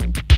Bye.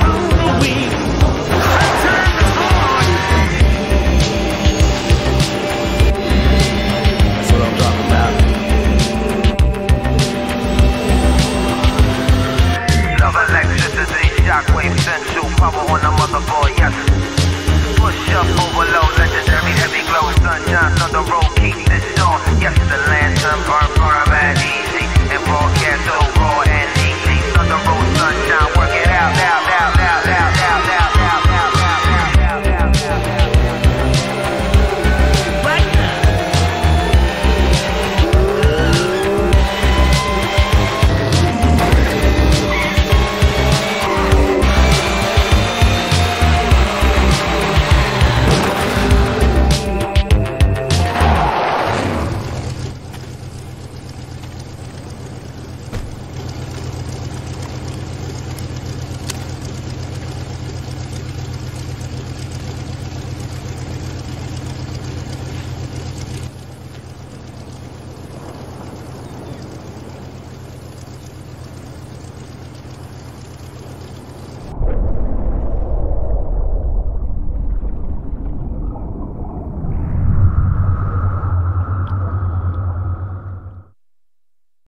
on the wings.